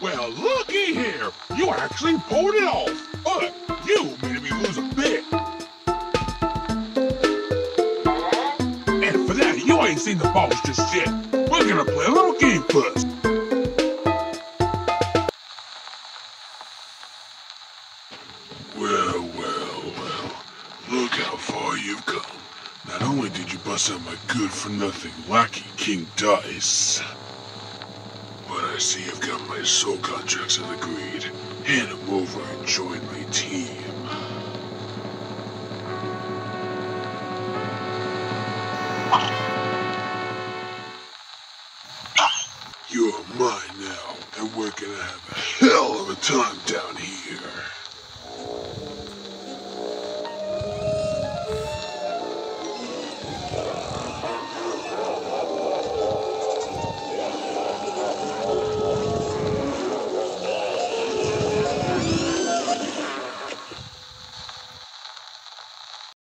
Well, looky here. You actually pulled it off. But you made me lose a bit. And for that, you ain't seen the boss just yet. We're gonna play a little game first. Well, well, well. Look how far you've come. Not only did you bust out my good-for-nothing lackey, King Dice, see you've got my soul contracts and agreed. Hand them over and join my team. You're mine now, and we're gonna have a hell of a time down here.